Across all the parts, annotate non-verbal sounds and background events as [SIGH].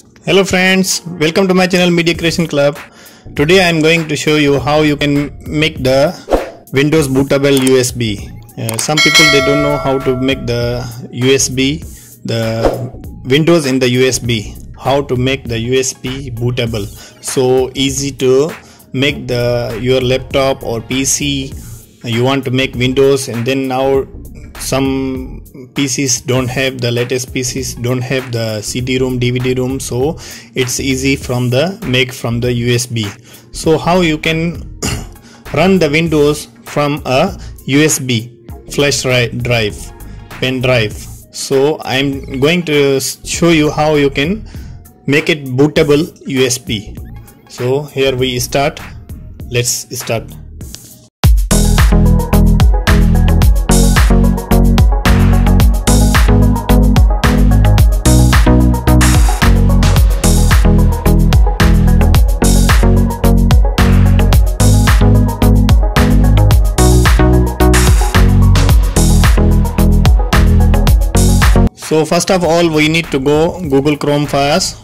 Hello friends, welcome to my channel Media Creation Club. Today I am going to show you how you can make the Windows bootable USB. Uh, some people they don't know how to make the USB, the Windows in the USB. How to make the USB bootable. So easy to make the your laptop or PC. You want to make Windows and then now some PCs don't have the latest PCs don't have the CD-ROM DVD-ROM so it's easy from the make from the USB so how you can [COUGHS] run the Windows from a USB flash drive pen drive? So I'm going to show you how you can make it bootable USB so here we start. Let's start so first of all we need to go google chrome first.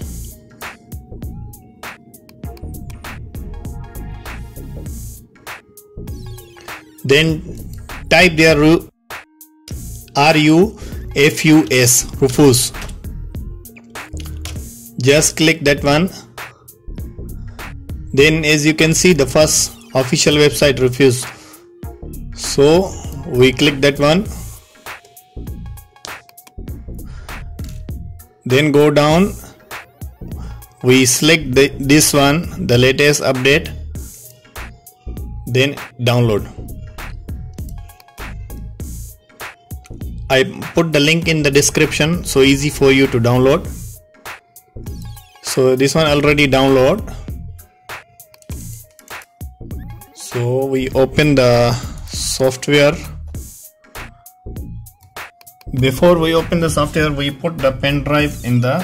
Then type there r u f u s rufus. Just click that one. Then as you can see the first official website Rufus. So we click that one then go down. We select the, this one the latest update. Then download. I put the link in the description so easy for you to download. So this one already download. So we open the software before we open the software we put the pen drive in the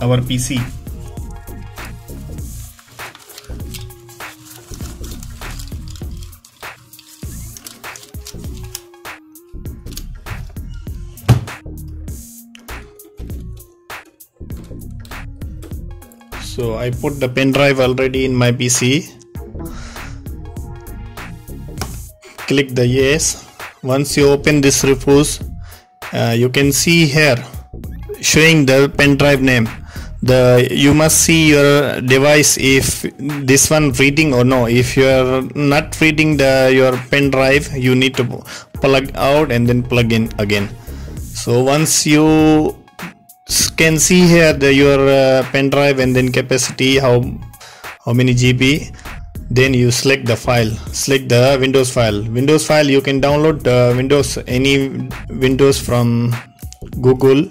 our PC so I put the pen drive already in my PC click the yes once you open this Rufus uh, you can see here showing the pen drive name. The you must see your device if this one reading or no. If you are not reading the your pen drive you need to plug out and then plug in again. So once you can see here the your uh, pen drive and then capacity how how many GB then you select the file. Select the windows file. Windows file you can download the windows any windows from google.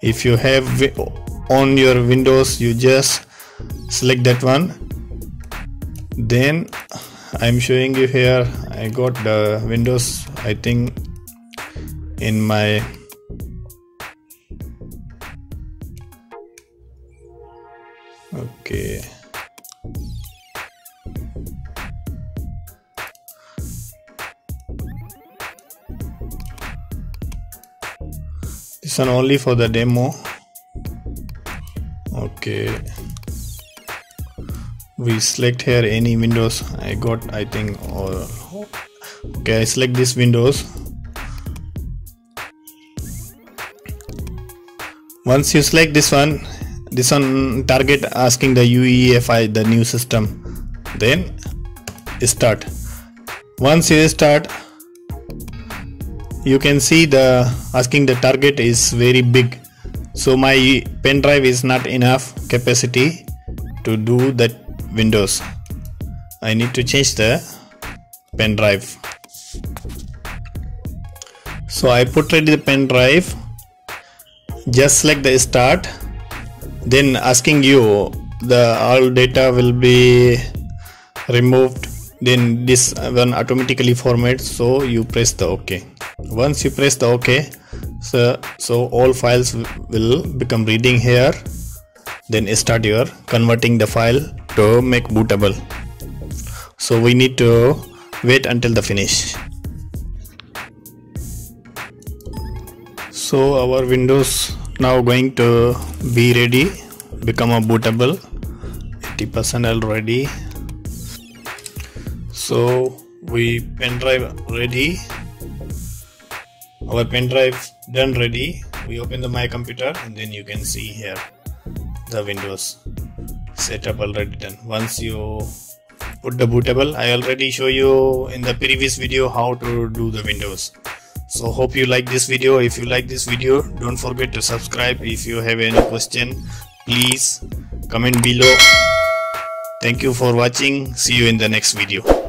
If you have on your windows you just select that one. Then i'm showing you here i got the windows i think in my okay this one only for the demo. Okay. We select here any windows. I got i think or okay i select this windows. Once you select this one this one target asking the uefi the new system. Then start. Once you start you can see the asking the target is very big. So my pen drive is not enough capacity to do that windows. I need to change the pen drive. So I put ready the pen drive just select the start. Then asking you the all data will be removed. Then this one automatically format so you press the ok once you press the ok so so all files will become reading here. Then start your converting the file to make bootable. So we need to wait until the finish. So our windows now going to be ready become a bootable. 80% already. So we pen drive ready our pen drive done ready. We open the my computer and then you can see here the windows setup already done. Once you put the bootable i already show you in the previous video how to do the windows. So hope you like this video. If you like this video don't forget to subscribe. If you have any question please comment below. Thank you for watching. See you in the next video